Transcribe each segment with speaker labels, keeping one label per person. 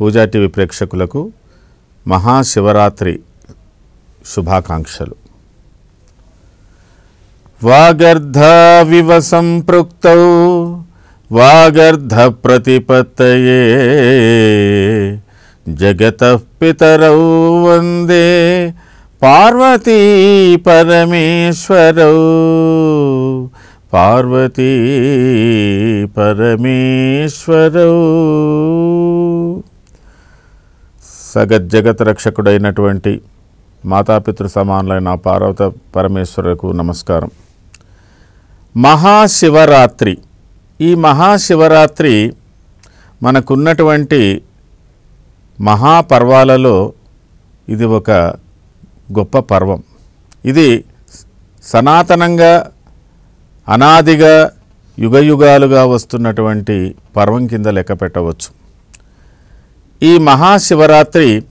Speaker 1: పూజా TV ప్రేక్షకులకు మహాశివరాత్రి శుభాకాంక్షలు. వాగర్ధావివ సంపృక్త వాగర్ధ ప్రతిపత్తయే జగత పితరౌ వందే పార్వతీ పరమేశ్వరౌ పార్వతీ పరమేశ్వరౌ. సగజ్జగత్ రక్షకుడైనటువంటి మాతాపితృ సమానులైన పార్వత పరమేశ్వరులకు నమస్కారం. మహాశివరాత్రి. ఈ మహాశివరాత్రి మనకున్నటువంటి మహాపర్వాలలో ఇది ఒక గొప్ప పర్వం. ఇది సనాతనంగా అనాదిగా యుగయుగాలుగా వస్తున్నటువంటి పర్వం కింద లెక్క పెట్టవచ్చు. ఈ మహాశివరాత్రి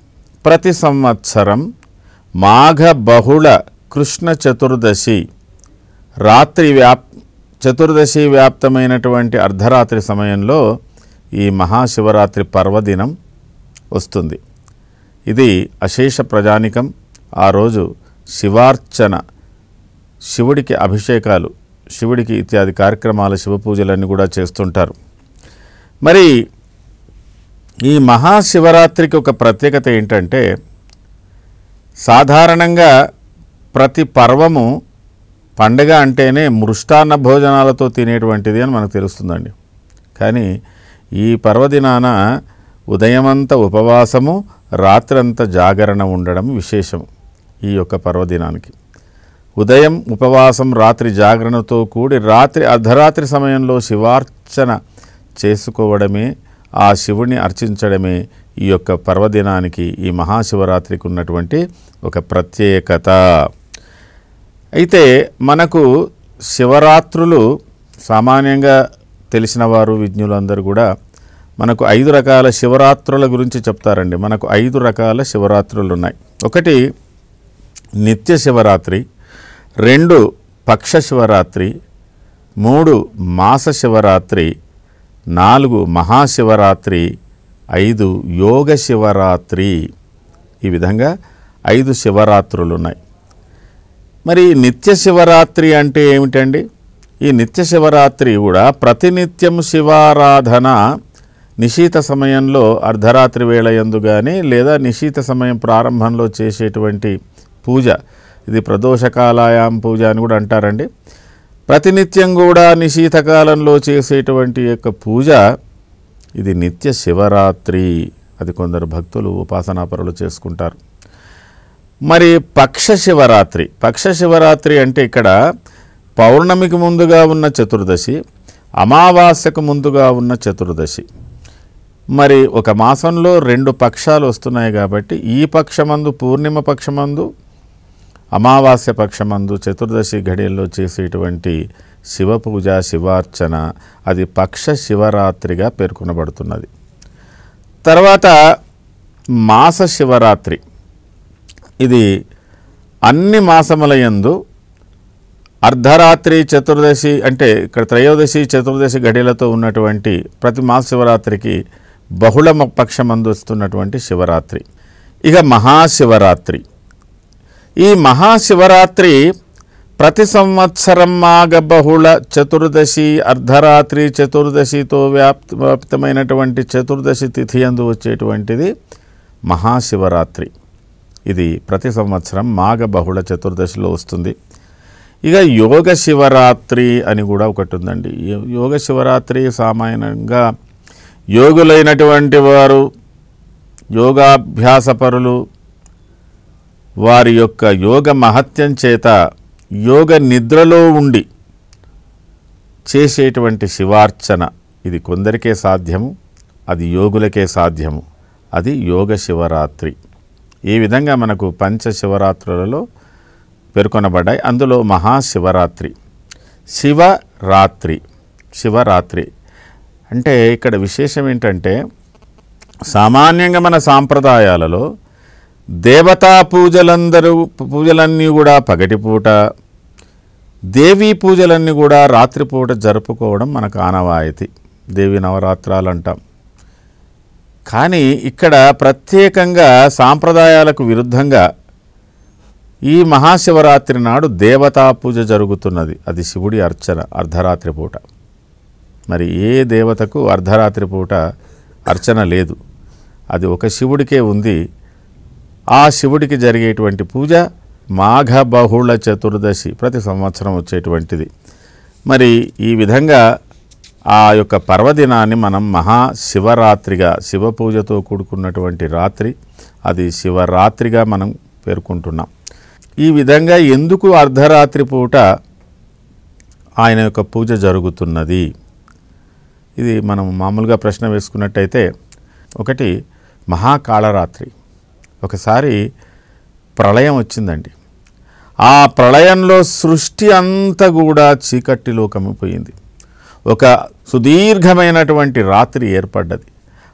Speaker 1: ప్రతి సంవత్సరం మాఘ బహుళ కృష్ణ చతుర్దశి రాత్రి వ్యాప్ చతుర్దశి వ్యాప్తమైనటువంటి అర్ధరాత్రి సమయంలో ఈ మహాశివరాత్రి పర్వదినం వస్తుంది. ఇది అశేష ప్రజానికం. ఆ రోజు శివార్చన శివుడికి అభిషేకాలు శివుడికి ఇత్యాది కార్యక్రమాలు శివ పూజలన్నీ కూడా చేస్తుంటారు. మరి ఈ మహాశివరాత్రికి ఒక ప్రత్యేకత ఏంటంటే సాధారణంగా ప్రతి పర్వము పండగ అంటేనే మృష్టాన్న భోజనాలతో తినేటువంటిది అని మనకు తెలుస్తుందండి. కానీ ఈ పర్వదినాన ఉదయమంతా ఉపవాసము రాత్రంతా జాగరణ ఉండడం విశేషం ఈ యొక్క పర్వదినానికి. ఉదయం ఉపవాసం రాత్రి జాగరణతో కూడి రాత్రి అర్ధరాత్రి సమయంలో శివార్చన చేసుకోవడమే ఆ శివుణ్ణి అర్చించడమే ఈ యొక్క పర్వదినానికి ఈ మహాశివరాత్రికి ఉన్నటువంటి ఒక ప్రత్యేకత. అయితే మనకు శివరాత్రులు సామాన్యంగా తెలిసిన వారు విజ్ఞులందరూ కూడా మనకు ఐదు రకాల శివరాత్రుల గురించి చెప్తారండి. మనకు ఐదు రకాల శివరాత్రులు ఉన్నాయి ఒకటి నిత్య శివరాత్రి రెండు పక్ష శివరాత్రి మూడు మాస శివరాత్రి నాలుగు మహాశివరాత్రి ఐదు యోగ శివరాత్రి ఈ విధంగా ఐదు శివరాత్రులు ఉన్నాయి మరి నిత్య శివరాత్రి అంటే ఏమిటండి? ఈ నిత్య శివరాత్రి కూడా ప్రతినిత్యం శివారాధన నిశీత సమయంలో అర్ధరాత్రి వేళ ఎందు కానీ లేదా నిశీత సమయం ప్రారంభంలో చేసేటువంటి పూజ. ఇది ప్రదోషకాలాయాం పూజ అని కూడా అంటారండి. ప్రతినిత్యం కూడా నిశీతకాలంలో చేసేటువంటి యొక్క పూజ ఇది నిత్య శివరాత్రి. అది కొందరు భక్తులు ఉపాసనాపరులు చేసుకుంటారు. మరి పక్ష శివరాత్రి పక్ష శివరాత్రి అంటే ఇక్కడ పౌర్ణమికి ముందుగా ఉన్న చతుర్దశి అమావాస్యకు ముందుగా ఉన్న చతుర్దశి. మరి ఒక మాసంలో రెండు పక్షాలు వస్తున్నాయి కాబట్టి ఈ పక్షమందు పూర్ణిమ పక్షమందు అమావాస్య పక్షమందు చతుర్దశి ఘడియల్లో చేసేటువంటి శివ పూజ శివార్చన అది పక్ష శివరాత్రిగా పేర్కొనబడుతున్నది. తర్వాత మాస శివరాత్రి. ఇది అన్ని మాసముల యందు అర్ధరాత్రి చతుర్దశి అంటే ఇక్కడ త్రయోదశి చతుర్దశి గడియలతో ఉన్నటువంటి ప్రతి మాస శివరాత్రికి బహుళ పక్షమందు వస్తున్నటువంటి శివరాత్రి. ఇక మహాశివరాత్రి. ఈ మహాశివరాత్రి ప్రతి సంవత్సరం మాగ బహుళ చతుర్దశి అర్ధరాత్రి చతుర్దశితో వ్యాప్త వ్యాప్తమైనటువంటి చతుర్దశి తిథి అందు వచ్చేటువంటిది మహాశివరాత్రి. ఇది ప్రతి సంవత్సరం మాగ బహుళ చతుర్దశిలో వస్తుంది. ఇక యోగ శివరాత్రి అని కూడా ఒకటి ఉందండి. యోగ శివరాత్రి సామాన్యంగా యోగులైనటువంటి వారు యోగాభ్యాసపరులు వారి యొక్క యోగ మహత్యం చేత యోగ నిద్రలో ఉండి చేసేటువంటి శివార్చన. ఇది కొందరికే సాధ్యము అది యోగులకే సాధ్యము. అది యోగ శివరాత్రి. ఈ విధంగా మనకు పంచ శివరాత్రులలో పేర్కొనబడ్డాయి. అందులో మహాశివరాత్రి శివరాత్రి. శివరాత్రి. అంటే ఇక్కడ విశేషం ఏంటంటే సామాన్యంగా మన సాంప్రదాయాలలో దేవతా పూజలందరూ పూజలన్నీ కూడా పగటిపూట దేవీ పూజలన్నీ కూడా రాత్రిపూట జరుపుకోవడం మనకు ఆనవాయితీ. దేవి నవరాత్రాలు అంటాం కానీ ఇక్కడ ప్రత్యేకంగా సాంప్రదాయాలకు విరుద్ధంగా ఈ మహాశివరాత్రి నాడు దేవతా పూజ జరుగుతున్నది. అది శివుడి అర్చన అర్ధరాత్రి పూట. మరి ఏ దేవతకు అర్ధరాత్రి పూట అర్చన లేదు. అది ఒక శివుడికే ఉంది. ఆ శివుడికి జరిగేటువంటి పూజ మాఘ బహుళ చతుర్దశి ప్రతి సంవత్సరం వచ్చేటువంటిది. మరి ఈ విధంగా ఆ యొక్క పర్వదినాన్ని మనం మహాశివరాత్రిగా శివ పూజతో కూడుకున్నటువంటి రాత్రి అది శివరాత్రిగా మనం పేర్కొంటున్నాం. ఈ విధంగా ఎందుకు అర్ధరాత్రి పూట ఆయన యొక్క పూజ జరుగుతున్నది? ఇది మనం మామూలుగా ప్రశ్న వేసుకున్నట్టయితే ఒకటి మహాకాళరాత్రి. ఒకసారి ప్రళయం వచ్చిందండి. ఆ ప్రళయంలో సృష్టి అంతా కూడా చీకటిలో కమ్మిపోయింది ఒక సుదీర్ఘమైనటువంటి రాత్రి ఏర్పడ్డది.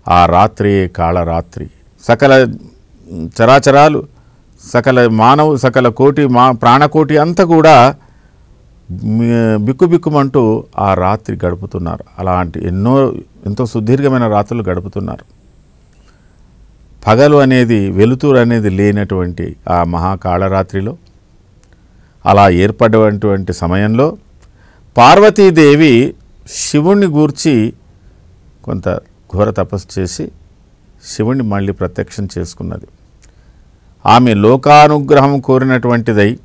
Speaker 1: ఆ రాత్రి కాళరాత్రి సకల చరాచరాలు సకల మానవు సకల కోటి మా ప్రాణకోటి అంతా కూడా బిక్కుబిక్కుమంటూ ఆ రాత్రి గడుపుతున్నారు. అలాంటి ఎన్నో ఎంతో సుదీర్ఘమైన రాత్రులు గడుపుతున్నారు. పగలు అనేది వెలుతురు అనేది లేనటువంటి ఆ మహాకాళరాత్రిలో అలా ఏర్పడినటువంటి సమయంలో పార్వతీదేవి శివుణ్ణి గూర్చి కొంత ఘోర తపస్సు చేసి శివుణ్ణి మళ్ళీ ప్రత్యక్షం చేసుకున్నది. ఆమె లోకానుగ్రహం కోరినటువంటిదై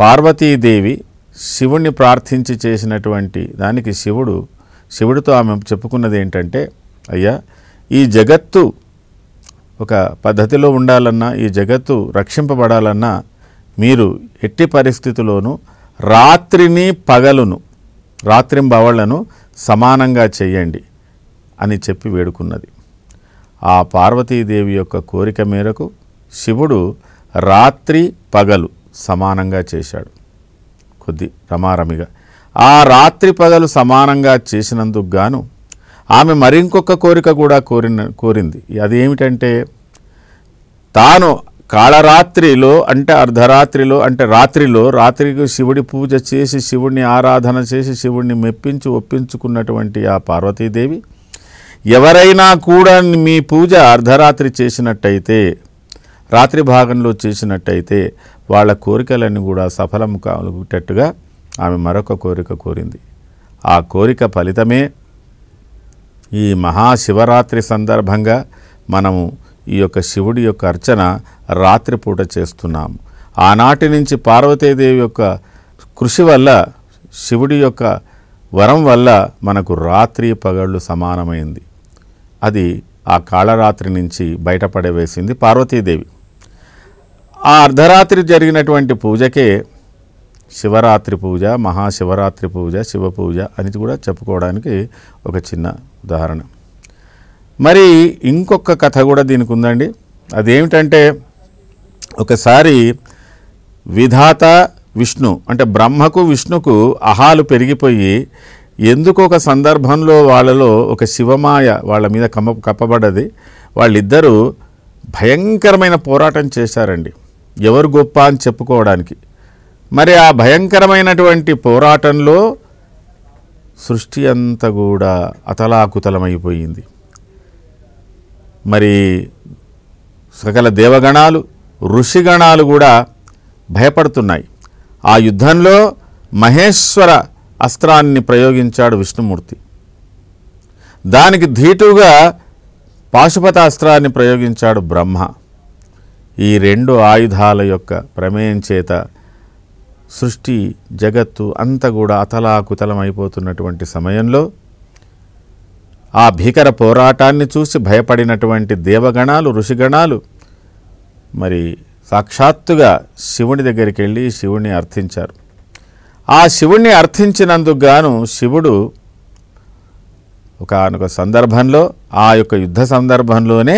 Speaker 1: పార్వతీదేవి శివుణ్ణి ప్రార్థించి చేసినటువంటి దానికి శివుడు శివుడితో ఆమె చెప్పుకున్నది ఏంటంటే అయ్యా ఈ జగత్తు ఒక పద్ధతిలో ఉండాలన్నా ఈ జగత్తు రక్షింపబడాలన్నా మీరు ఎట్టి పరిస్థితుల్లోనూ రాత్రిని పగలును రాత్రింబవళ్ళను సమానంగా చేయండి అని చెప్పి వేడుకున్నది. ఆ పార్వతీదేవి యొక్క కోరిక మేరకు శివుడు రాత్రి పగలు సమానంగా చేశాడు. కొద్ది రమారమిగా. ఆ రాత్రి పగలు సమానంగా చేసినందుకు గాను ఆమె మరింకొక కోరిక కూడా కోరిన కోరింది. అది ఏమిటంటే తాను కాళరాత్రిలో అంటే అర్ధరాత్రిలో అంటే రాత్రిలో రాత్రికి శివుడి పూజ చేసి శివుడిని ఆరాధన చేసి శివుడిని మెప్పించి ఒప్పించుకున్నటువంటి ఆ పార్వతీదేవి ఎవరైనా కూడా మీ పూజ అర్ధరాత్రి చేసినట్టయితే రాత్రి భాగంలో చేసినట్టయితే వాళ్ళ కోరికలన్నీ కూడా సఫలం కాగేటట్టుగా ఆమె మరొక కోరిక కోరింది. ఆ కోరిక ఫలితమే ఈ మహాశివరాత్రి సందర్భంగా మనము ఈ యొక్క శివుడి యొక్క అర్చన రాత్రిపూట చేస్తున్నాము. ఆనాటి నుంచి పార్వతీదేవి యొక్క కృషి వల్ల శివుడి యొక్క వరం వల్ల మనకు రాత్రి పగళ్ళు సమానమైంది. అది ఆ కాళరాత్రి నుంచి బయటపడవేసింది పార్వతీదేవి. ఆ అర్ధరాత్రి జరిగినటువంటి పూజకే శివరాత్రి పూజ మహాశివరాత్రి పూజ శివ పూజ అని కూడా చెప్పుకోవడానికి ఒక చిన్న ఉదాహరణ. మరి ఇంకొక కథ కూడా దీనికి ఉందండి. అదేమిటంటే ఒకసారి విధాత విష్ణు అంటే బ్రహ్మకు విష్ణుకు అహాలు పెరిగిపోయి ఎందుకు ఒక సందర్భంలో వాళ్ళలో ఒక శివమాయ వాళ్ళ మీద కమ్మ కప్పబడ్డది. వాళ్ళిద్దరూ భయంకరమైన పోరాటం చేశారండి. ఎవరు గొప్ప అని చెప్పుకోవడానికి. మరి ఆ భయంకరమైనటువంటి పోరాటంలో సృష్టి అంతా కూడా అతలాకుతలమైపోయింది. మరి సకల దేవగణాలు ఋషిగణాలు కూడా భయపడుతున్నాయి. ఆ యుద్ధంలో మహేశ్వర అస్త్రాన్ని ప్రయోగించాడు విష్ణుమూర్తి. దానికి ధీటుగా పాశుపత అస్త్రాన్ని ప్రయోగించాడు బ్రహ్మ. ఈ రెండు ఆయుధాల యొక్క ప్రమేయం చేత సృష్టి జగత్తు అంతా కూడా అతలాకుతలమైపోతున్నటువంటి సమయంలో ఆ భీకర పోరాటాన్ని చూసి భయపడినటువంటి దేవగణాలు ఋషిగణాలు మరి సాక్షాత్తుగా శివుని దగ్గరికి వెళ్ళి శివుణ్ణి అర్థించారు. ఆ శివుణ్ణి అర్థించినందుకు గాను శివుడు ఒకనొక సందర్భంలో ఆ యొక్క యుద్ధ సందర్భంలోనే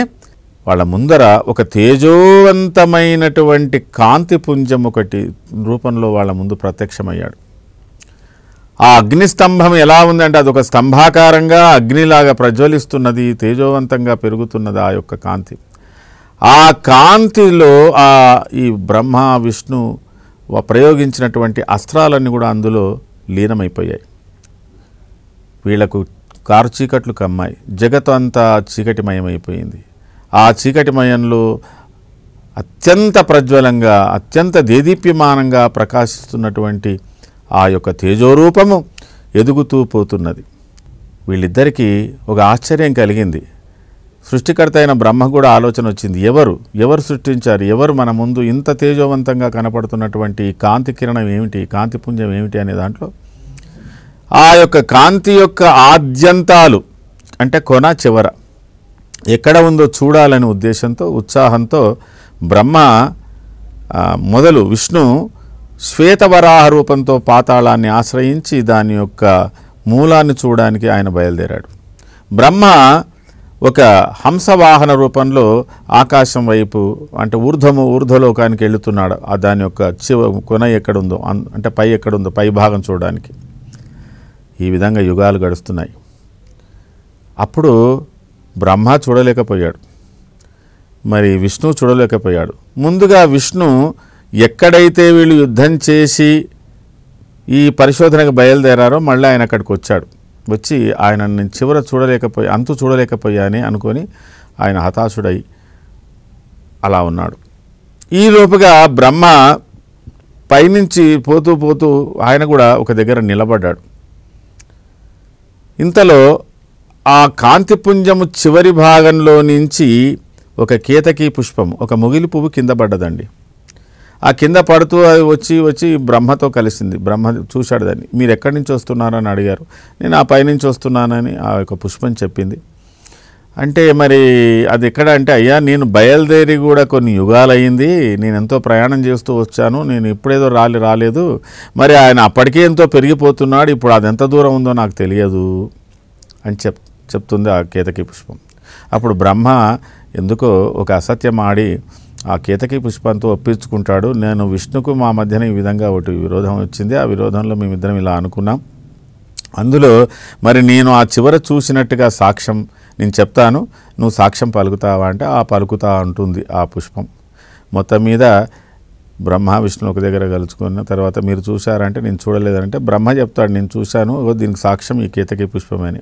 Speaker 1: వాళ్ళ ముందర ఒక తేజోవంతమైనటువంటి కాంతి పుంజం ఒకటి రూపంలో వాళ్ళ ముందు ప్రత్యక్షమయ్యాడు. ఆ అగ్ని స్తంభం ఎలా ఉందంటే అది ఒక స్తంభాకారంగా అగ్నిలాగా ప్రజ్వలిస్తున్నది తేజోవంతంగా పెరుగుతున్నది ఆ యొక్క కాంతి. ఆ కాంతిలో ఆ ఈ బ్రహ్మ విష్ణు వ- ప్రయోగించినటువంటి అస్త్రాలన్నీ కూడా అందులో లీనమైపోయాయి. వీళ్ళకు కారు చీకట్లు కమ్మాయి. జగత్ అంతా చీకటిమయమైపోయింది. ఆ చీకటిమయంలో అత్యంత ప్రజ్వలంగా అత్యంత దేదీప్యమానంగా ప్రకాశిస్తున్నటువంటి ఆ యొక్క తేజోరూపము ఎదుగుతూ పోతున్నది. వీళ్ళిద్దరికీ ఒక ఆశ్చర్యం కలిగింది. సృష్టికర్త అయిన బ్రహ్మ కూడా ఆలోచన వచ్చింది ఎవరు? ఎవరు సృష్టించారు? ఎవరు మన ముందు ఇంత తేజోవంతంగా కనపడుతున్నటువంటి కాంతి కిరణం ఏమిటి? కాంతి పుంజం ఏమిటి అనే దాంట్లో? ఆ యొక్క కాంతి యొక్క ఆద్యంతాలు అంటే కొన చివర. ఎక్కడ ఉందో చూడాలనే ఉద్దేశంతో ఉత్సాహంతో బ్రహ్మ మొదలు విష్ణు శ్వేతవరాహ రూపంతో పాతాళాన్ని ఆశ్రయించి దాని యొక్క మూలాన్ని చూడడానికి ఆయన బయలుదేరాడు. బ్రహ్మ ఒక హంసవాహన రూపంలో ఆకాశం వైపు అంటే ఊర్ధము ఊర్ధ్వలోకానికి వెళుతున్నాడు ఆ దాని యొక్క చివ కొన ఎక్కడుందో అంటే పై ఎక్కడుందో పై భాగం చూడడానికి. ఈ విధంగా యుగాలు గడుస్తున్నాయి. అప్పుడు బ్రహ్మ చూడలేకపోయాడు. మరి విష్ణు చూడలేకపోయాడు. ముందుగా విష్ణు ఎక్కడైతే వీళ్ళు యుద్ధం చేసి ఈ పరిశోధనకు బయలుదేరారో మళ్ళీ ఆయన అక్కడికి వచ్చాడు. వచ్చి ఆయన నేను చివర చూడలేకపోయా అంతు చూడలేకపోయాని అనుకొని ఆయన హతాశుడై అలా ఉన్నాడు. ఈ లోపుగా బ్రహ్మ పైనుంచి పోతూ పోతూ ఆయన కూడా ఒక దగ్గర నిలబడ్డాడు. ఇంతలో ఆ కాంతిపుంజము చివరి భాగంలో నుంచి ఒక కేతకీ పుష్పం ఒక ముగిలి పువ్వు కింద పడ్డదండి. ఆ కింద పడుతూ అది వచ్చి వచ్చి బ్రహ్మతో కలిసింది. బ్రహ్మ చూశాడు దాన్ని. మీరు ఎక్కడి నుంచి వస్తున్నారని అడిగారు. నేను ఆ పైనుంచి వస్తున్నానని ఆ యొక్క పుష్పం చెప్పింది. అంటే మరి అది ఎక్కడ అంటే అయ్యా నేను బయలుదేరి కూడా కొన్ని యుగాలయ్యింది. నేను ఎంతో ప్రయాణం చేస్తూ వచ్చాను. నేను ఇప్పుడేదో రాలి రాలేదు. మరి ఆయన అప్పటికే ఎంతో పెరిగిపోతున్నాడు. ఇప్పుడు అది ఎంత దూరం ఉందో నాకు తెలియదు. అని చెప్ చెప్తుంది ఆ కేతకి పుష్పం. అప్పుడు బ్రహ్మ ఎందుకో ఒక అసత్యం ఆడి ఆ కేతకి పుష్పంతో ఒప్పించుకుంటాడు నేను విష్ణుకు మా మధ్యన ఈ విధంగా ఒకటి విరోధం వచ్చింది ఆ విరోధంలో మేమిద్దరం ఇలా అనుకున్నాం. అందులో మరి నేను ఆ చివర చూసినట్టుగా సాక్ష్యం నేను చెప్తాను నువ్వు సాక్ష్యం పలుకుతావా? అంటే ఆ పలుకుతా అంటుంది ఆ పుష్పం. మొత్తం మీద బ్రహ్మ విష్ణు ఒక దగ్గర కలుసుకున్న తర్వాత మీరు చూశారంటే నేను చూడలేదంటే బ్రహ్మ చెప్తాడు నేను చూశాను దీనికి సాక్ష్యం ఈ కేతకి పుష్పమని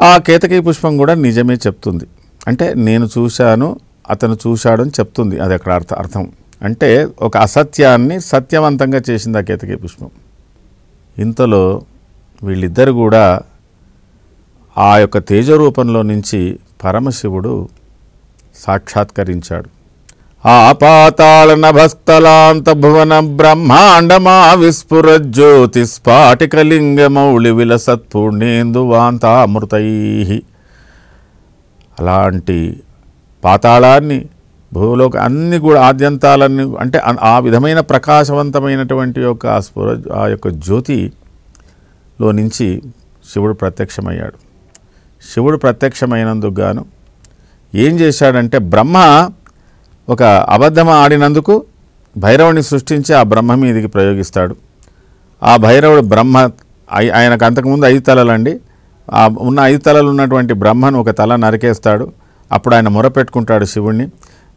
Speaker 1: ఆ కేతకి పుష్పం కూడా నిజమే చెప్తుంది. అంటే నేను చూశాను అతను చూశాడని చెప్తుంది. అది అక్కడ అర్థ అర్థం. అంటే ఒక అసత్యాన్ని సత్యవంతంగా చేసింది ఆ కేతకి పుష్పం. ఇంతలో వీళ్ళిద్దరు కూడా ఆ యొక్క తేజరూపంలో నుంచి పరమశివుడు సాక్షాత్కరించాడు. ఆ పాతాళ భువన బ్రహ్మాండమా విస్ఫుర జ్యోతి స్ఫాటికలింగమౌళి విలసత్పుణ్యేందు అలాంటి పాతాళాన్ని భూలోక అన్ని కూడా ఆద్యంతాలన్నీ అంటే ఆ- ఆ విధమైన ప్రకాశవంతమైనటువంటి యొక్క ఆ స్ఫుర ఆ యొక్క జ్యోతిలో నుంచి శివుడు ప్రత్యక్షమయ్యాడు. శివుడు ప్రత్యక్షమైనందుకు గాను ఏం చేశాడంటే బ్రహ్మ ఒక అబద్ధం ఆడినందుకు భైరవుని సృష్టించి ఆ బ్రహ్మ మీదికి ప్రయోగిస్తాడు. ఆ భైరవుడు బ్రహ్మ ఆయనకు అంతకుముందు ఐదు తలలండి. ఆ ఉన్న ఐదు తలలు ఉన్నటువంటి బ్రహ్మను ఒక తల నరికేస్తాడు. అప్పుడు ఆయన మొరపెట్టుకుంటాడు శివుణ్ణి.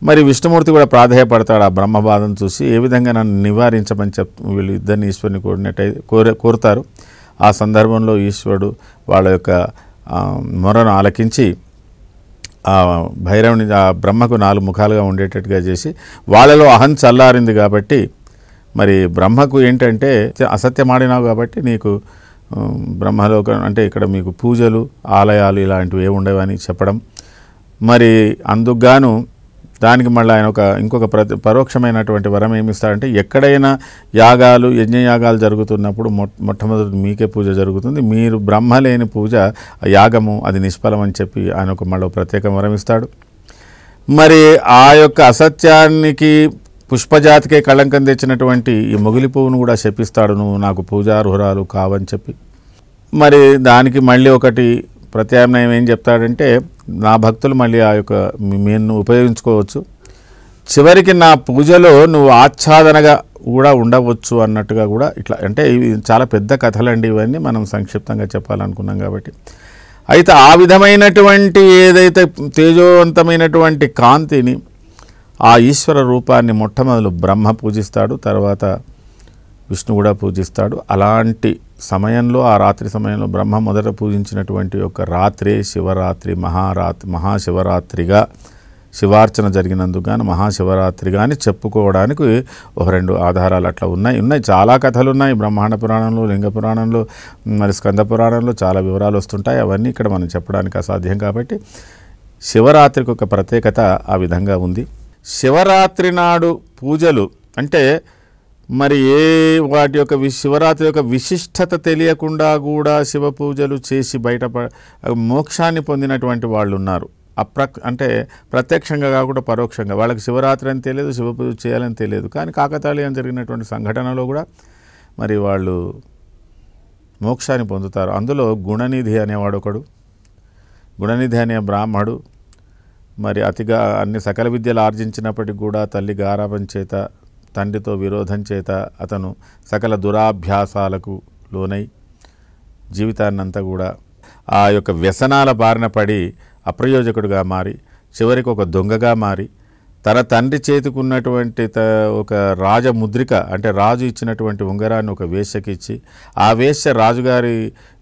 Speaker 1: మరి విష్ణుమూర్తి కూడా ప్రాధేయపడతాడు ఆ బ్రహ్మ బాధను చూసి ఏ విధంగా నన్ను నివారించమని చెప్ వీళ్ళు ఇద్దరిని ఈశ్వరుని కోరినట్టయితే కోరే కోరుతారు. ఆ సందర్భంలో ఈశ్వరుడు వాళ్ళ యొక్క మొరను ఆలకించి భైరవుని ఆ బ్రహ్మకు నాలుగు ముఖాలుగా ఉండేటట్టుగా చేసి వాళ్ళలో అహం చల్లారింది కాబట్టి మరి బ్రహ్మకు ఏంటంటే అసత్యమాడినావు కాబట్టి నీకు బ్రహ్మలోకం అంటే ఇక్కడ మీకు పూజలు ఆలయాలు ఇలాంటివి ఏమి ఉండవని చెప్పడం. మరి అందుకు గాను దానికి మళ్ళీ ఆయన ఒక ఇంకొక ప్రతి పరోక్షమైనటువంటి వరం ఏమిస్తారంటే ఎక్కడైనా యాగాలు యజ్ఞయాగాలు జరుగుతున్నప్పుడు మొ మొట్టమొదటి మీకే పూజ జరుగుతుంది. మీరు బ్రహ్మ లేని పూజ ఆ యాగము అది నిష్ఫలం అని చెప్పి ఆయన ఒక మళ్ళీ ప్రత్యేక వరం ఇస్తాడు. మరి ఆ యొక్క అసత్యానికి పుష్పజాతికే కళంకం తెచ్చినటువంటి ఈ మొగిలి పువ్వును కూడా శపిస్తాడు. నువ్వు నాకు పూజార్హురాలు కావని చెప్పి. మరి దానికి మళ్ళీ ఒకటి ప్రత్యామ్నాయం ఏం చెప్తాడంటే నా భక్తులు మళ్ళీ ఆ యొక్క నేను ఉపయోగించుకోవచ్చు. చివరికి నా పూజలో నువ్వు ఆచ్ఛాదనగా కూడా ఉండవచ్చు అన్నట్టుగా కూడా ఇట్లా అంటే ఇవి చాలా పెద్ద కథలండి ఇవన్నీ మనం సంక్షిప్తంగా చెప్పాలనుకున్నాం కాబట్టి. అయితే ఆ విధమైనటువంటి ఏదైతే తేజోవంతమైనటువంటి కాంతిని ఆ ఈశ్వర రూపాన్ని మొట్టమొదలు బ్రహ్మ పూజిస్తాడు తర్వాత విష్ణు కూడా పూజిస్తాడు. అలాంటి సమయంలో ఆ రాత్రి సమయంలో బ్రహ్మ మొదట పూజించినటువంటి ఒక రాత్రే శివరాత్రి మహారాత్రి మహాశివరాత్రిగా శివార్చన జరిగినందుకు కానీ మహాశివరాత్రిగా అని చెప్పుకోవడానికి ఒక రెండు ఆధారాలు అట్లా ఉన్నాయి. ఉన్నాయి. చాలా కథలు ఉన్నాయి బ్రహ్మాండ పురాణంలో లింగ పురాణంలో మరి స్కంద పురాణంలో చాలా వివరాలు వస్తుంటాయి. అవన్నీ ఇక్కడ మనం చెప్పడానికి అసాధ్యం కాబట్టి శివరాత్రికి ఒక ప్రత్యేకత ఆ విధంగా ఉంది. శివరాత్రి నాడు పూజలు అంటే మరి ఏ వాటి యొక్క వి శివరాత్రి యొక్క విశిష్టత తెలియకుండా కూడా శివ పూజలు చేసి బయట మోక్షాన్ని పొందినటువంటి వాళ్ళు ఉన్నారు. అప్ర అంటే ప్రత్యక్షంగా కాకుండా పరోక్షంగా. వాళ్ళకి శివరాత్రి అని తెలియదు శివ పూజ చేయాలని తెలియదు. కానీ కాకతాళీయం జరిగినటువంటి సంఘటనలో కూడా మరి వాళ్ళు మోక్షాన్ని పొందుతారు. అందులో గుణనిధి అనేవాడు ఒకడు. గుణనిధి అనే బ్రాహ్మడు. మరి అతిగా అన్ని సకల విద్యలు ఆర్జించినప్పటికీ కూడా తల్లి గారాభం చేత తండ్రితో విరోధం చేత అతను సకల దురాభ్యాసాలకు లోనై జీవితాన్నంతా కూడా ఆ యొక్క వ్యసనాల బారిన పడి అప్రయోజకుడుగా మారి చివరికి ఒక దొంగగా మారి తన తండ్రి చేతికున్నటువంటి త ఒక రాజముద్రిక అంటే రాజు ఇచ్చినటువంటి ఉంగరాన్ని ఒక వేశ్యకిచ్చి ఆ వేశ్య రాజుగారి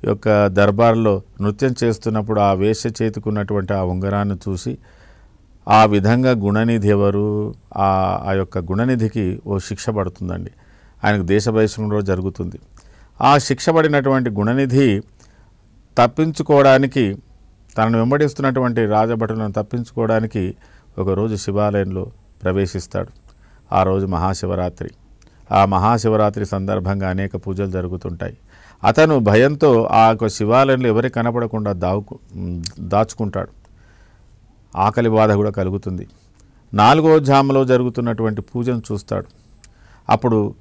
Speaker 1: యొక్క దర్బార్లో నృత్యం చేస్తున్నప్పుడు ఆ వేశ్య చేతికున్నటువంటి ఆ ఉంగరాన్ని చూసి ఆ విధంగా గుణనిధి ఎవరు? ఆ ఆ యొక్క గుణనిధికి ఓ శిక్ష పడుతుందండి. ఆయనకు దేశ బహిష్కరణలో జరుగుతుంది. ఆ శిక్ష పడినటువంటి గుణనిధి తప్పించుకోవడానికి తనను వెంబడిస్తున్నటువంటి రాజభటులను తప్పించుకోవడానికి ఒకరోజు శివాలయంలో ప్రవేశిస్తాడు. ఆ రోజు మహాశివరాత్రి. ఆ మహాశివరాత్రి సందర్భంగా అనేక పూజలు జరుగుతుంటాయి. అతను భయంతో ఆ యొక్క శివాలయంలో ఎవరికి కనపడకుండా దావుకు దాచుకుంటాడు. ఆకలి బాధ కూడా కలుగుతుంది. నాలుగో జామలో జరుగుతున్నటువంటి పూజను చూస్తాడు. అప్పుడు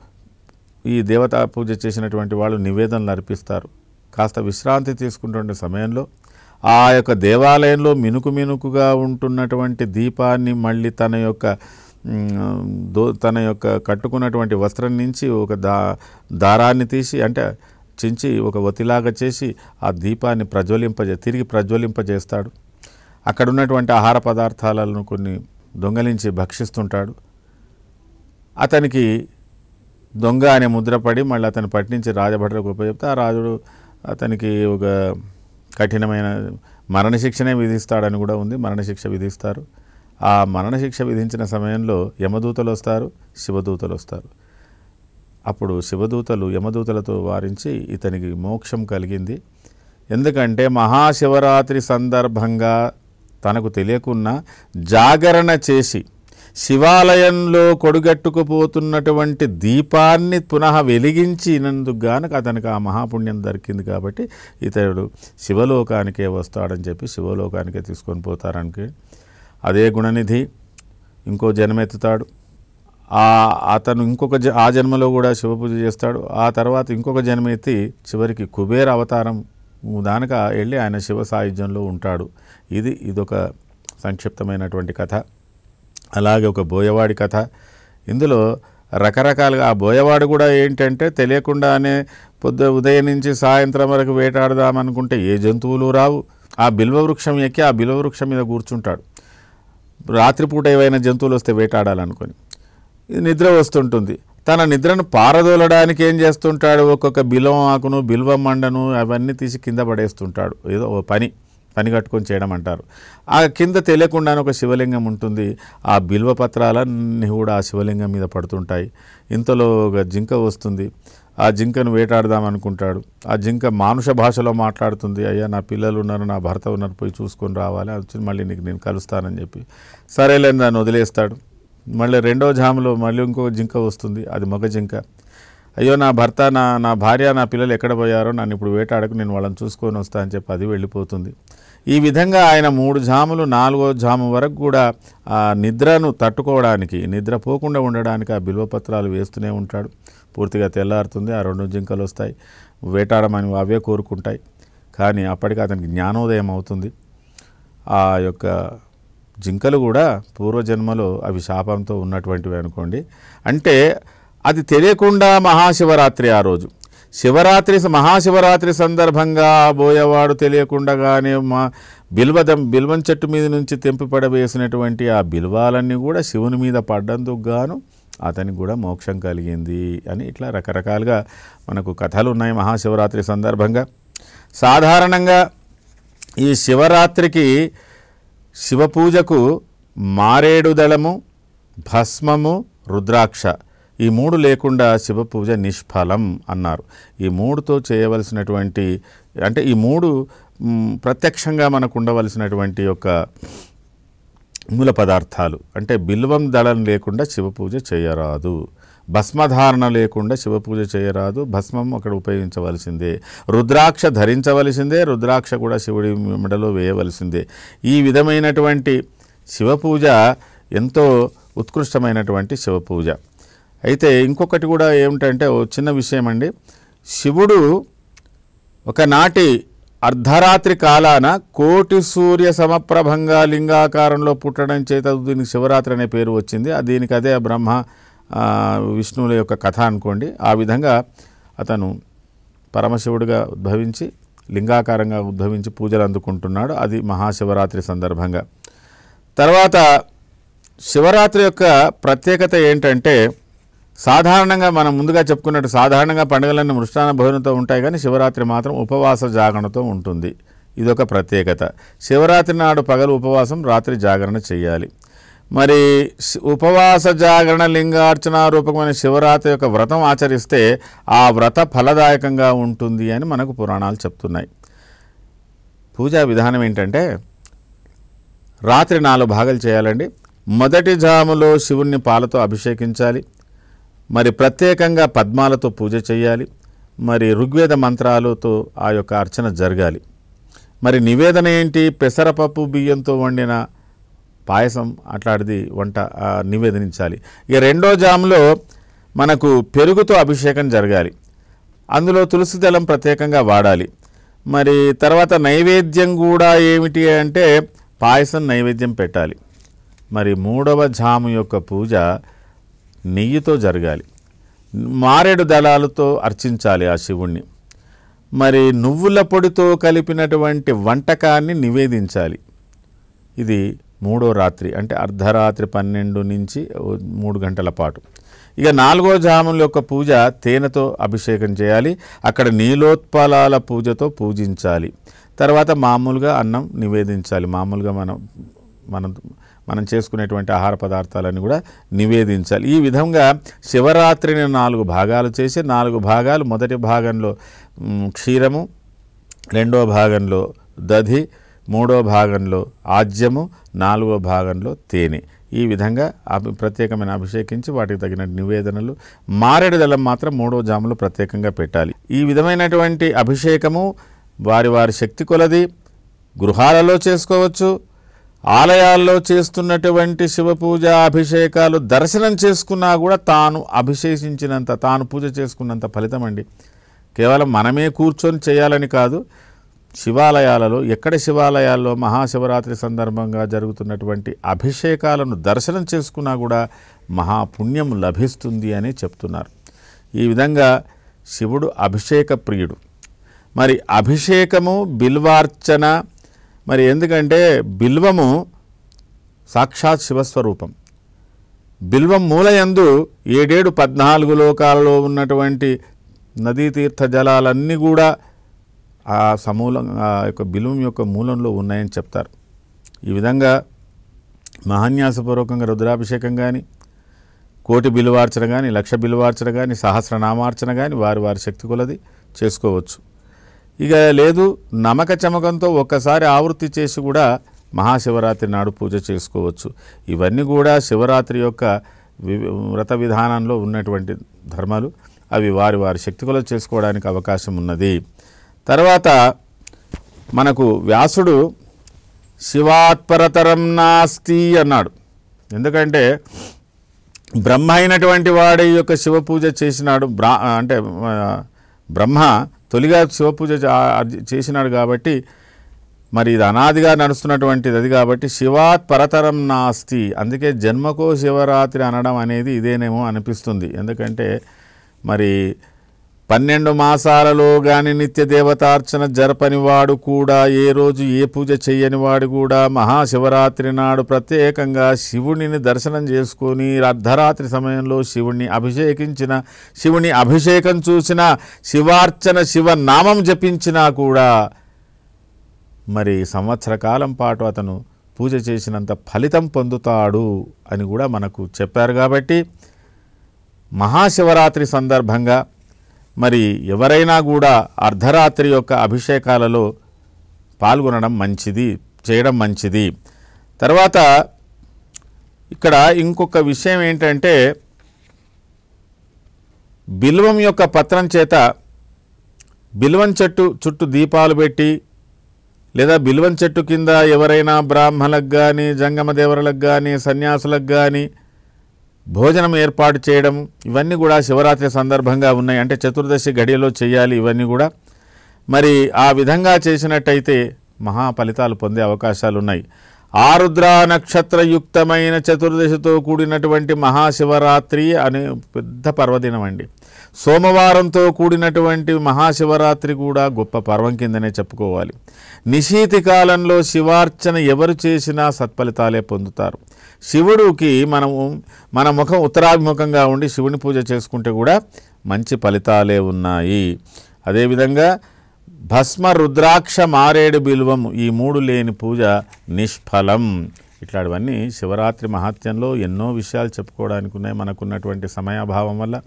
Speaker 1: ఈ దేవతా పూజ చేసినటువంటి వాళ్ళు నివేదనలు అర్పిస్తారు. కాస్త విశ్రాంతి తీసుకుంటున్న సమయంలో ఆ యొక్క దేవాలయంలో మినుకు మినుకుగా ఉంటున్నటువంటి దీపాన్ని మళ్ళీ తన యొక్క దో తన యొక్క కట్టుకున్నటువంటి వస్త్రం నుంచి ఒక దా దారాన్ని తీసి అంటే చించి ఒక ఒతిలాగా చేసి ఆ దీపాన్ని ప్రజ్వలింపజే తిరిగి ప్రజ్వలింపజేస్తాడు. అక్కడ ఉన్నటువంటి ఆహార పదార్థాలను కొన్ని దొంగలించి భక్షిస్తుంటాడు. అతనికి దొంగ అనే ముద్రపడి మళ్ళీ అతను పట్టించి రాజభటులకు ఉపయోగిస్తే ఆ రాజుడు అతనికి ఒక కఠినమైన మరణశిక్షనే విధిస్తాడని కూడా ఉంది. మరణశిక్ష విధిస్తారు. ఆ మరణశిక్ష విధించిన సమయంలో యమదూతలు వస్తారు శివదూతలు వస్తారు. అప్పుడు శివదూతలు యమదూతలతో వారించి ఇతనికి మోక్షం కలిగింది. ఎందుకంటే మహాశివరాత్రి సందర్భంగా తనకు తెలియకున్నా జాగరణ చేసి శివాలయంలో కొడుగట్టుకుపోతున్నటువంటి దీపాన్ని పునః వెలిగించినందుకు గానక అతనికి ఆ మహాపుణ్యం దొరికింది కాబట్టి ఇతడు శివలోకానికే వస్తాడని చెప్పి శివలోకానికే తీసుకొని పోతారనికి అదే గుణనిధి ఇంకో జన్మెత్తుతాడు. ఆ అతను ఇంకొక జ ఆ జన్మలో కూడా శివపూజ చేస్తాడు. ఆ తర్వాత ఇంకొక జన్మ ఎత్తి చివరికి కుబేర అవతారం దానిక వెళ్ళి ఆయన శివ సాయుధ్యంలో ఉంటాడు. ఇది ఇదొక సంక్షిప్తమైనటువంటి కథ. అలాగే ఒక బోయవాడి కథ. ఇందులో రకరకాలుగా ఆ బోయవాడు కూడా ఏంటంటే తెలియకుండానే పొద్దు ఉదయం నుంచి సాయంత్రం వరకు వేటాడదాం అనుకుంటే ఏ జంతువులు రావు. ఆ బిల్వ వృక్షం ఎక్కి ఆ బిల్వ వృక్షం మీద కూర్చుంటాడు. రాత్రిపూట ఏవైనా జంతువులు వస్తే వేటాడాలనుకొని. ఇది నిద్ర వస్తుంటుంది. తన నిద్రను పారదోలడానికి ఏం చేస్తుంటాడు? ఒక్కొక్క బిల్వం ఆకును బిల్వం మండను అవన్నీ తీసి కింద పడేస్తుంటాడు. ఏదో ఓ పని పని కట్టుకొని చేయడం అంటారు. ఆ కింద తెలియకుండానే ఒక శివలింగం ఉంటుంది. ఆ బిల్వ పత్రాలన్నీ కూడా ఆ శివలింగం మీద పడుతుంటాయి. ఇంతలో ఒక జింక వస్తుంది. ఆ జింకను వేటాడదాం అనుకుంటాడు. ఆ జింక మానుష భాషలో మాట్లాడుతుంది. అయ్యా నా పిల్లలు ఉన్నారు నా భర్త ఉన్నారు పోయి చూసుకొని రావాలి. అది వచ్చి మళ్ళీ నీకు నేను కలుస్తానని చెప్పి సరేలేని దాన్ని వదిలేస్తాడు. మళ్ళీ రెండో జాములో మళ్ళీ ఇంకో జింక వస్తుంది అది మగ జింక. అయ్యో నా భర్త నా నా భార్య నా పిల్లలు ఎక్కడ పోయారో నన్ను ఇప్పుడు వేటాడకు నేను వాళ్ళని చూసుకొని వస్తా అని చెప్పి అది వెళ్ళిపోతుంది. ఈ విధంగా ఆయన మూడు జాములు నాలుగో జాము వరకు కూడా ఆ నిద్రను తట్టుకోవడానికి నిద్ర పోకుండా ఉండడానికి ఆ బిల్వపత్రాలు వేస్తూనే ఉంటాడు. పూర్తిగా తెల్లారుతుంది ఆ రెండు జింకలు వస్తాయి. వేటాడమని అవే కోరుకుంటాయి. కానీ అప్పటికి అతనికి జ్ఞానోదయం అవుతుంది. ఆ యొక్క జింకలు కూడా పూర్వజన్మలో అవి శాపంతో ఉన్నటువంటివి అనుకోండి. అంటే అది తెలియకుండా మహాశివరాత్రి ఆ రోజు. శివరాత్రి మహాశివరాత్రి సందర్భంగా ఆ బోయవాడు కానీ మా బిల్వదం బిల్వం చెట్టు మీద నుంచి తెంపి పడవేసినటువంటి ఆ బిల్వాలన్నీ కూడా శివుని మీద పడ్డందుకు గాను అతనికి కూడా మోక్షం కలిగింది అని ఇట్లా రకరకాలుగా మనకు కథలు ఉన్నాయి మహాశివరాత్రి సందర్భంగా. సాధారణంగా ఈ శివరాత్రికి శివపూజకు మారేడు దళము భస్మము రుద్రాక్ష. ఈ మూడు లేకుండా శివపూజ నిష్ఫలం అన్నారు. ఈ మూడుతో చేయవలసినటువంటి అంటే ఈ మూడు ప్రత్యక్షంగా మనకు ఉండవలసినటువంటి యొక్క మూల పదార్థాలు. అంటే బిల్వం దళం లేకుండా శివపూజ చేయరాదు. భస్మధారణ లేకుండా శివపూజ చేయరాదు భస్మం అక్కడ ఉపయోగించవలసిందే. రుద్రాక్ష ధరించవలసిందే రుద్రాక్ష కూడా శివుడి మెడలో వేయవలసిందే. ఈ విధమైనటువంటి శివపూజ ఎంతో ఉత్కృష్టమైనటువంటి శివపూజ. అయితే ఇంకొకటి కూడా ఏమిటంటే ఓ చిన్న విషయం అండి శివుడు ఒకనాటి అర్ధరాత్రి కాలాన కోటి సూర్య సమప్రభంగా లింగాకారంలో పుట్టడం చేత దీనికి శివరాత్రి అనే పేరు వచ్చింది. ఆ దీనికి అదే బ్రహ్మ విష్ణువుల యొక్క కథ అనుకోండి ఆ విధంగా అతను పరమశివుడిగా ఉద్భవించి లింగాకారంగా ఉద్భవించి పూజలు అందుకుంటున్నాడు. అది మహాశివరాత్రి సందర్భంగా. తర్వాత శివరాత్రి యొక్క ప్రత్యేకత ఏంటంటే సాధారణంగా మనం ముందుగా చెప్పుకున్నట్టు సాధారణంగా పండుగలన్నీ మృష్టాన భోజనంతో ఉంటాయి కానీ శివరాత్రి మాత్రం ఉపవాస జాగరణతో ఉంటుంది. ఇదొక ప్రత్యేకత. శివరాత్రి నాడు పగలు ఉపవాసం రాత్రి జాగరణ చేయాలి. మరి ఉపవాస జాగరణ లింగార్చన రూపకమైన శివరాత్రి యొక్క వ్రతం ఆచరిస్తే ఆ వ్రత ఫలదాయకంగా ఉంటుంది అని మనకు పురాణాలు చెప్తున్నాయి. పూజా విధానం ఏంటంటే రాత్రి నాలుగు భాగాలు చేయాలండి. మొదటి జాములో శివుణ్ణి పాలతో అభిషేకించాలి. మరి ప్రత్యేకంగా పద్మాలతో పూజ చేయాలి. మరి ఋగ్వేద మంత్రాలతో ఆ యొక్క అర్చన జరగాలి. మరి నివేదన ఏంటి? పెసరపప్పు బియ్యంతో వండిన పాయసం అట్లాంటిది వంట నివేదించాలి. ఇక రెండో జాములో మనకు పెరుగుతో అభిషేకం జరగాలి. అందులో తులసి దళం ప్రత్యేకంగా వాడాలి. మరి తర్వాత నైవేద్యం కూడా ఏమిటి అంటే పాయసం నైవేద్యం పెట్టాలి. మరి మూడవ జాము యొక్క పూజ నెయ్యితో జరగాలి. మారేడు దళాలతో అర్చించాలి ఆ శివుణ్ణి. మరి నువ్వుల పొడితో కలిపినటువంటి వంటకాన్ని నివేదించాలి. ఇది మూడో రాత్రి అంటే అర్ధరాత్రి పన్నెండు నుంచి మూడు గంటల పాటు. ఇక నాలుగో జాముల యొక్క పూజ తేనెతో అభిషేకం చేయాలి. అక్కడ నీలోత్పలాల పూజతో పూజించాలి. తర్వాత మామూలుగా అన్నం నివేదించాలి. మామూలుగా మనం మనం మనం చేసుకునేటువంటి ఆహార పదార్థాలన్నీ కూడా నివేదించాలి. ఈ విధంగా శివరాత్రిని నాలుగు భాగాలు చేసి నాలుగు భాగాలు మొదటి భాగంలో క్షీరము రెండో భాగంలో దధి మూడో భాగంలో ఆజ్యము నాలుగో భాగంలో తేనె. ఈ విధంగా అభి ప్రత్యేకమైన అభిషేకించి వాటికి తగిన నివేదనలు మారేడు దళం మాత్రం మూడో జాములు ప్రత్యేకంగా పెట్టాలి. ఈ విధమైనటువంటి అభిషేకము వారి వారి శక్తి కొలది గృహాలలో చేసుకోవచ్చు ఆలయాల్లో చేస్తున్నటువంటి శివ పూజ అభిషేకాలు దర్శనం చేసుకున్నా కూడా తాను అభిషేకించినంత తాను పూజ చేసుకున్నంత ఫలితం అండి. కేవలం మనమే కూర్చొని చేయాలని కాదు శివాలయాలలో ఎక్కడ శివాలయాల్లో మహాశివరాత్రి సందర్భంగా జరుగుతున్నటువంటి అభిషేకాలను దర్శనం చేసుకున్నా కూడా మహాపుణ్యం లభిస్తుంది అని చెప్తున్నారు. ఈ విధంగా శివుడు అభిషేక ప్రియుడు. మరి అభిషేకము బిల్వార్చన మరి ఎందుకంటే బిల్వము సాక్షాత్ శివస్వరూపం. బిల్వం మూలయందు ఏడేడు పద్నాలుగు లోకాలలో ఉన్నటువంటి నదీ తీర్థ జలాలన్నీ కూడా ఆ సమూలం ఆ యొక్క బిలుం యొక్క మూలంలో ఉన్నాయని చెప్తారు. ఈ విధంగా మహాన్యాసపూర్వకంగా రుద్రాభిషేకం కానీ కోటి బిలువార్చన కానీ లక్ష బిలువార్చన కానీ సహస్రనామార్చన కానీ వారి వారి శక్తి కొలది చేసుకోవచ్చు. ఇక లేదు నమక చమకంతో ఒక్కసారి ఆవృత్తి చేసి కూడా మహాశివరాత్రి నాడు పూజ చేసుకోవచ్చు. ఇవన్నీ కూడా శివరాత్రి యొక్క వి వ్రత విధానంలో ఉన్నటువంటి ధర్మాలు. అవి వారి వారి శక్తి కొలది చేసుకోవడానికి అవకాశం ఉన్నది. తర్వాత మనకు వ్యాసుడు శివాత్పరతరం నాస్తి అన్నాడు. ఎందుకంటే బ్రహ్మ అయినటువంటి వాడి యొక్క శివ పూజ చేసినాడు. బ్రా అంటే బ్రహ్మ తొలిగా శివ పూజ చేసినాడు కాబట్టి మరి ఇది అనాదిగా నడుస్తున్నటువంటిది అది కాబట్టి శివాత్ పరతరం నాస్తి. అందుకే జన్మకో శివరాత్రి అనడం అనేది ఇదేనేమో అనిపిస్తుంది. ఎందుకంటే మరి పన్నెండు మాసాలలో గాని నిత్య దేవతార్చన జరపనివాడు కూడా ఏ రోజు ఏ పూజ చేయనివాడు కూడా మహాశివరాత్రి నాడు ప్రత్యేకంగా శివుడిని దర్శనం చేసుకొని అర్ధరాత్రి సమయంలో శివుణ్ణి అభిషేకించిన శివుని అభిషేకం చూసిన శివార్చన శివనామం జపించినా కూడా మరి సంవత్సర కాలం పాటు అతను పూజ చేసినంత ఫలితం పొందుతాడు అని కూడా మనకు చెప్పారు కాబట్టి మహాశివరాత్రి సందర్భంగా మరి ఎవరైనా కూడా అర్ధరాత్రి యొక్క అభిషేకాలలో పాల్గొనడం మంచిది చేయడం మంచిది. తర్వాత ఇక్కడ ఇంకొక విషయం ఏంటంటే బిల్వం యొక్క పత్రం చేత బిల్వం చెట్టు చుట్టూ దీపాలు పెట్టి లేదా బిల్వం చెట్టు కింద ఎవరైనా బ్రాహ్మలకు కానీ జంగమదేవరలకు కానీ సన్యాసులకు కానీ భోజనం ఏర్పాటు చేయడం ఇవన్నీ కూడా శివరాత్రి సందర్భంగా ఉన్నాయి. అంటే చతుర్దశి గడియలో చేయాలి ఇవన్నీ కూడా. మరి ఆ విధంగా చేసినట్టయితే మహా ఫలితాలు పొందే అవకాశాలు ఉన్నాయి. ఆరుద్ర నక్షత్రయుక్తమైన చతుర్దశితో కూడినటువంటి మహాశివరాత్రి అనే పెద్ద పర్వదినం అండి సోమవారంతో కూడినటువంటి మహాశివరాత్రి కూడా గొప్ప పర్వం కిందనే చెప్పుకోవాలి. నిశీతి కాలంలో శివార్చన ఎవరు చేసినా సత్ఫలితాలే పొందుతారు. శివుడికి మనము మన ముఖం ఉత్తరాభిముఖంగా ఉండి శివుని పూజ చేసుకుంటే కూడా మంచి ఫలితాలే ఉన్నాయి. అదేవిధంగా భస్మ రుద్రాక్ష మారేడు బిల్వం ఈ మూడు లేని పూజ నిష్ఫలం. ఇట్లాంటివన్నీ శివరాత్రి మహాత్యంలో ఎన్నో విషయాలు చెప్పుకోవడానికి ఉన్నాయి. మనకున్నటువంటి సమయాభావం వల్ల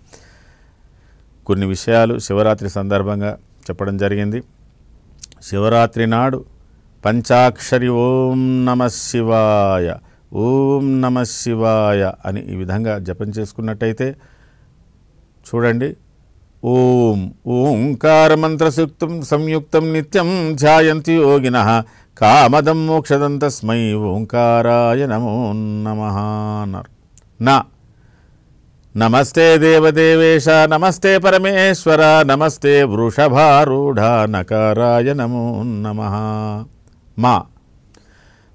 Speaker 1: కొన్ని విషయాలు శివరాత్రి సందర్భంగా చెప్పడం జరిగింది. శివరాత్రి నాడు పంచాక్షరి ఓం నమ శివాయ ఓం నమ శివాయ అని ఈ విధంగా జపం చేసుకున్నట్టయితే చూడండి ఓం ఓంకార మంత్రసుక్తం సంయుక్తం నిత్యం ధ్యాయంతి యోగిన కామదం మోక్షదం తస్మై ఓంకారాయ నమో నమ అన్నారు. నా నమస్తే దేవదేవేశ నమస్తే పరమేశ్వర నమస్తే వృషభారూఢ నకారాయ నమో. నమ మా.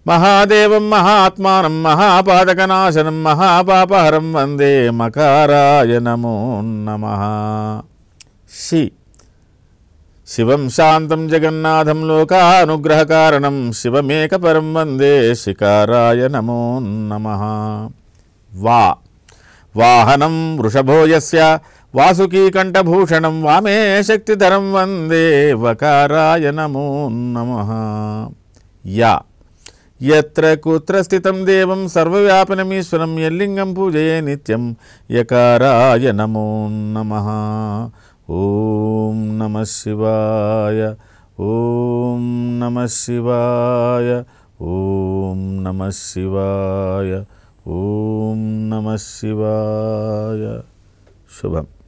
Speaker 1: మహాదేవం మహాత్మానం మహాపాదకనాశనం మహాపాపహరం వందే మకారాయ నమో. నమ శి. శివం శాంతం జగన్నాథం లోకానుగ్రహకారణం శివమేకపరం వందే శికారాయ నమో నమ. వా. वाहनं वृषभो यस्य वासुकीकण्ठभूषणं वामे शक्तिधरं वन्दे वकाराय नमो नमः। या। यत्र कुत्र स्थितं देवं सर्वव्यापिनमीश्वरं यल्लिङ्गं पूजये नित्यं यकाराय नमो नमः। ॐ नमः शिवाय ॐ नमः शिवाय ॐ नमः शिवाय। ॐ नमः शिवाय। शुभम्।